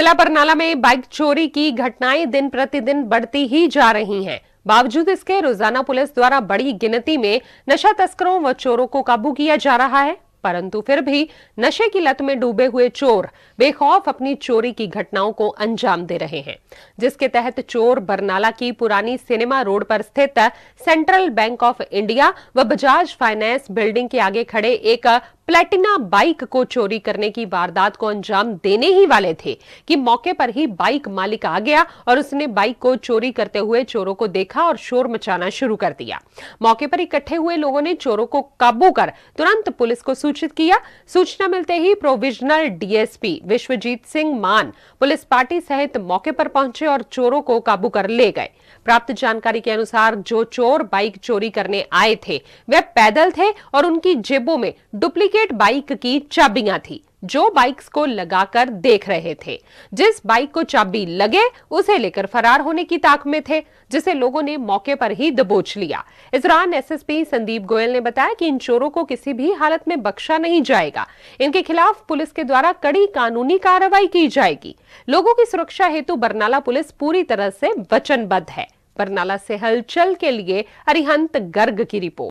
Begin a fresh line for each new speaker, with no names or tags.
जिला बरनाला में बाइक चोरी की घटनाएँ दिन प्रतिदिन बढ़ती ही जा रही हैं। बावजूद इसके, रोज़ाना पुलिस द्वारा बड़ी गिनती में नशा तस्करों व चोरों को काबू किया जा रहा है, परंतु फिर भी नशे की लत में डूबे हुए चोर बेखौफ अपनी चोरी की घटनाओं को अंजाम दे रहे हैं जिसके तहत चोर बरनाला की पुरानी सिनेमा रोड पर स्थित सेंट्रल बैंक ऑफ़ इंडिया व बजाज फाइनेंस बिल्डिंग के आगे खड़े एक प्लेटिना बाइक को चोरी करने की वारदात को अंजाम देने ही वाले थे कि मौके पर ही बाइक मालिक आ गया और उसने बाइक को चोरी करते हुए चोरों को देखा और शोर मचाना शुरू कर दिया। मौके पर इकट्ठे हुए लोगों ने चोरों को काबू कर तुरंत पुलिस को सूचित किया। सूचना मिलते ही provisional DSP Vishwajeet Singh Maan police party सहित मौके पर पहुँचे और चोरों को काबू कर ले गए। प्राप्त जानकारी के अनुसार जो चोर बाइक चोरी करने आए थे, वे पैदल थे और उनकी जेबों में डुप्लीकेट बाइक की चाबियाँ थी, जो बाइक्स को लगाकर देख रहे थे। जिस बाइक को चाबी लगे, उसे लेकर फरार होने की ताक में थे, जिसे लोगों ने मौके पर ही दबोच लिया। इस दौरान एसएसपी संदीप गोयल ने बताया कि इन चोरों को किसी भी हालत में बख्शा नहीं जाएगा। इनके खिलाफ पुलिस के द्वारा कड़ी कानूनी कार्रवाई की जाएगी। लोगों की सुरक्षा हेतु बरनाला पुलिस पूरी तरह से वचनबद्ध है। बरनाला से हलचल के लिए अरिहंत गर्ग की रिपोर्ट।